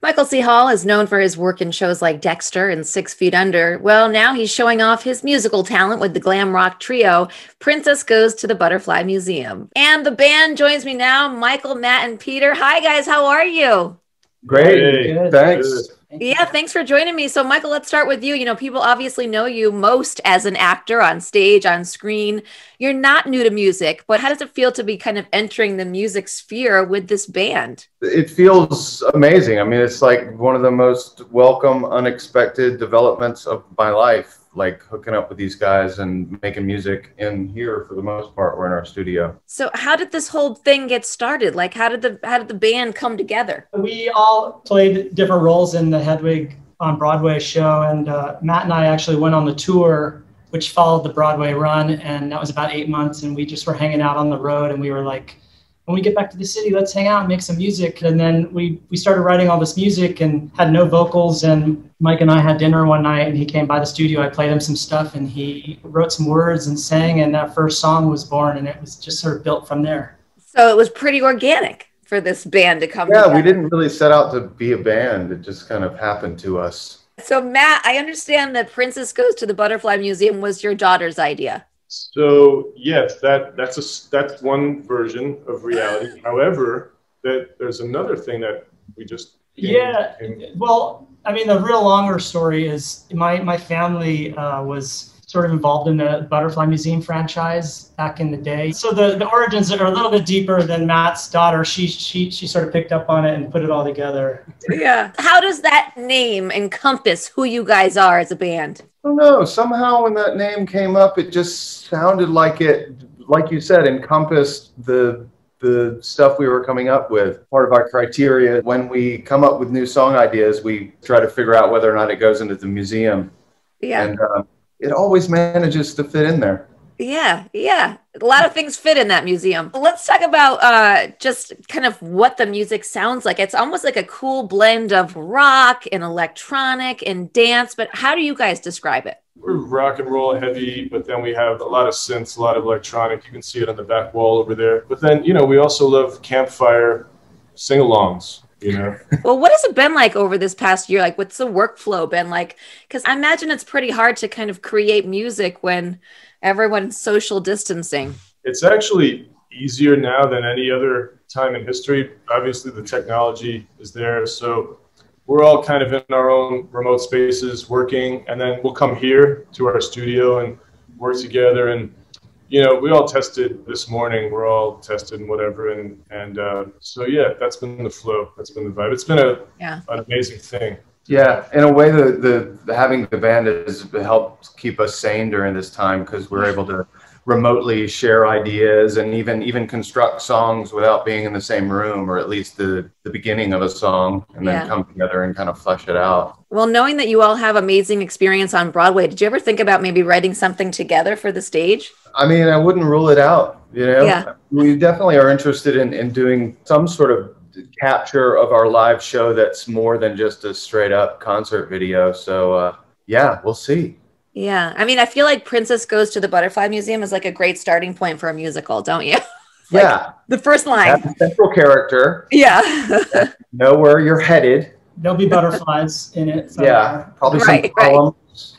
Michael C. Hall is known for his work in shows like Dexter and Six Feet Under. Well, now he's showing off his musical talent with the glam rock trio Princess Goes to the Butterfly Museum. And the band joins me now Michael, Matt, and Peter. Hi, guys. How are you? Great. Hey, Thanks. Yeah, thanks for joining me. So, Michael, let's start with you. You know, people obviously know you most as an actor on stage, on screen. You're not new to music, but how does it feel to be kind of entering the music sphere with this band? It feels amazing. I mean, it's like one of the most welcome, unexpected developments of my life like hooking up with these guys and making music in here for the most part. We're in our studio. So how did this whole thing get started? Like how did the how did the band come together? We all played different roles in the hedwig on broadway show. And uh, matt and i actually went on the tour which followed the broadway run. And that was about eight months. And we just were hanging out on the road. And we were like when we get back to the city, let's hang out and make some music. And then we, we started writing all this music and had no vocals. And Mike and I had dinner one night and he came by the studio. I played him some stuff and he wrote some words and sang. And that first song was born and it was just sort of built from there. So it was pretty organic for this band to come Yeah, together. we didn't really set out to be a band. It just kind of happened to us. So, Matt, I understand that Princess Goes to the Butterfly Museum was your daughter's idea. So yes, that that's a that's one version of reality. However, that there's another thing that we just yeah. Well, I mean, the real longer story is my my family uh, was sort of involved in the Butterfly Museum franchise back in the day. So the, the origins are a little bit deeper than Matt's daughter. She she she sort of picked up on it and put it all together. Yeah. How does that name encompass who you guys are as a band? I don't know. Somehow when that name came up, it just sounded like it, like you said, encompassed the the stuff we were coming up with. Part of our criteria when we come up with new song ideas, we try to figure out whether or not it goes into the museum. Yeah. And uh, it always manages to fit in there. Yeah, yeah. A lot of things fit in that museum. Let's talk about uh, just kind of what the music sounds like. It's almost like a cool blend of rock and electronic and dance, but how do you guys describe it? We're rock and roll heavy, but then we have a lot of synths, a lot of electronic. You can see it on the back wall over there. But then, you know, we also love campfire sing alongs you know? Well what has it been like over this past year? Like what's the workflow been like? Because i imagine it's pretty hard to kind of create music when everyone's social distancing. It's actually easier now than any other time in history. Obviously the technology is there so we're all kind of in our own remote spaces working and then we'll come here to our studio and work together and you know, we all tested this morning. We're all tested and whatever, and and uh, so yeah, that's been the flow. That's been the vibe. It's been a yeah. an amazing thing. Yeah, in a way, the, the, the having the band has helped keep us sane during this time because we're able to remotely share ideas and even even construct songs without being in the same room or at least the the beginning of a song and then yeah. come together and kind of flesh it out. Well knowing that you all have amazing experience on broadway did you ever think about maybe writing something together for the stage? I mean i wouldn't rule it out you know? Yeah. we definitely are interested in in doing some sort of capture of our live show that's more than just a straight up concert video. So uh, yeah we'll see yeah. I mean, I feel like Princess Goes to the Butterfly Museum is like a great starting point for a musical, don't you? like yeah. The first line. That's central character. Yeah. know where you're headed. There'll be butterflies in it. Somewhere. Yeah. Probably right, some poems. Right.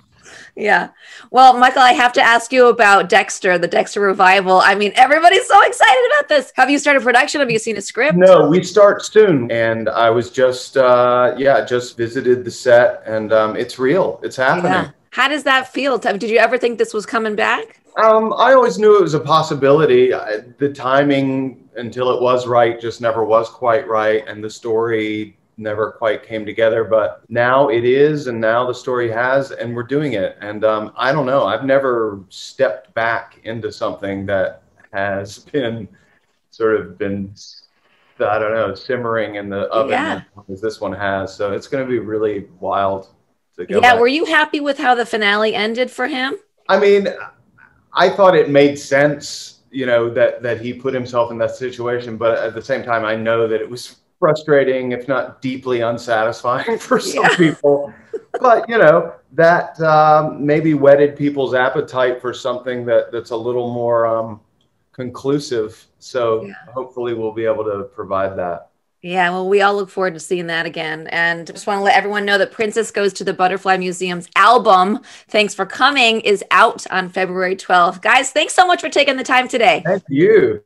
Yeah. Well, Michael, I have to ask you about Dexter, the Dexter revival. I mean, everybody's so excited about this. Have you started production? Have you seen a script? No, we start soon. And I was just, uh, yeah, just visited the set and um, it's real. It's happening. Yeah. How does that feel? Did you ever think this was coming back? Um, I always knew it was a possibility. The timing until it was right just never was quite right, and the story never quite came together. But now it is, and now the story has, and we're doing it. And um, I don't know. I've never stepped back into something that has been sort of been I don't know, simmering in the oven yeah. as this one has. So it's going to be really wild yeah, back. were you happy with how the finale ended for him? I mean, I thought it made sense, you know, that that he put himself in that situation, but at the same time, I know that it was frustrating, if not deeply unsatisfying for some yeah. people. but you know, that um, maybe whetted people's appetite for something that that's a little more um, conclusive. So yeah. hopefully, we'll be able to provide that. Yeah, well, we all look forward to seeing that again. And just want to let everyone know that Princess Goes to the Butterfly Museum's album, Thanks for Coming, is out on February 12th. Guys, thanks so much for taking the time today. Thank you.